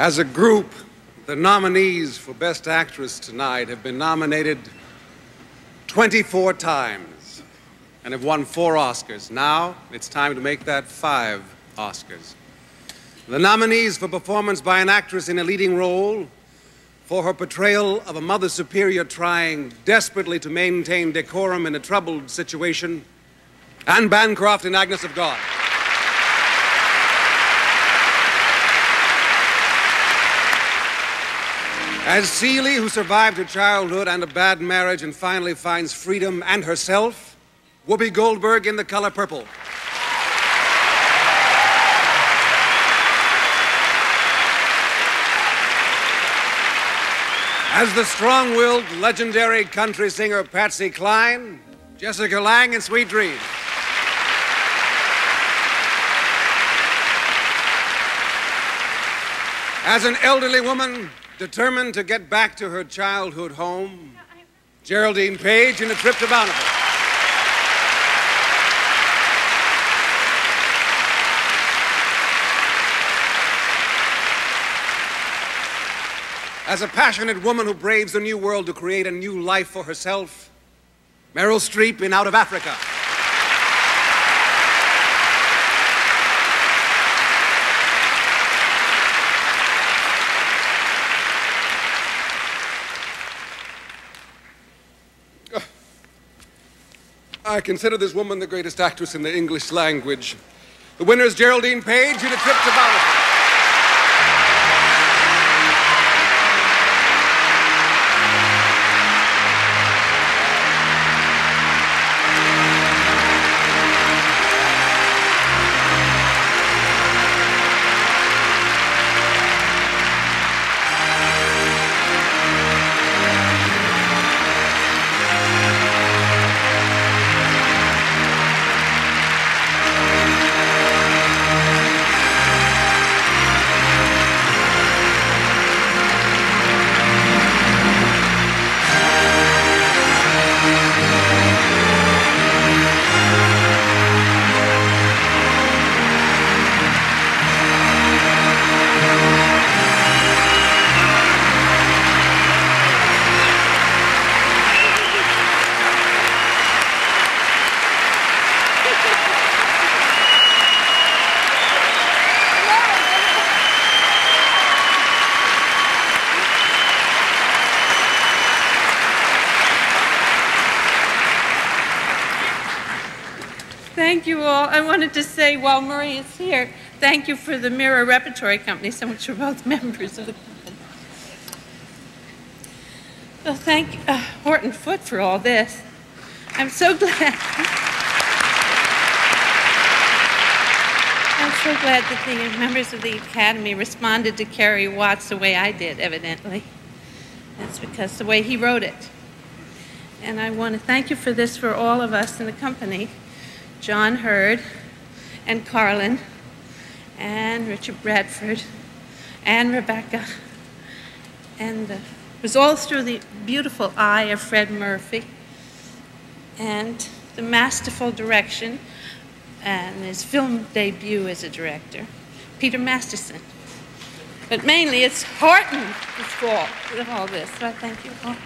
As a group, the nominees for Best Actress tonight have been nominated 24 times and have won four Oscars. Now it's time to make that five Oscars. The nominees for performance by an actress in a leading role for her portrayal of a mother superior trying desperately to maintain decorum in a troubled situation, Anne Bancroft in Agnes of God. As Celie, who survived her childhood and a bad marriage and finally finds freedom and herself, Whoopi Goldberg in The Color Purple. As the strong willed, legendary country singer Patsy Cline, Jessica Lange in Sweet Dreams. As an elderly woman determined to get back to her childhood home, Geraldine Page in A Trip to Bountiful. As a passionate woman who braves the new world to create a new life for herself, Meryl Streep in Out of Africa. I consider this woman the greatest actress in the English language. The winner is Geraldine Page in A Trip to Thank you all. I wanted to say while Marie is here, thank you for the Mirror Repertory Company, so much we're both members of the company. Well, thank uh, Horton Foote for all this. I'm so glad. I'm so glad that the members of the Academy responded to Carrie Watts the way I did, evidently. That's because the way he wrote it. And I want to thank you for this for all of us in the company. John Heard, and Carlin and Richard Bradford and Rebecca. And it was all through the beautiful eye of Fred Murphy and the masterful direction and his film debut as a director, Peter Masterson. But mainly it's Horton's fault with all this. So I thank you all.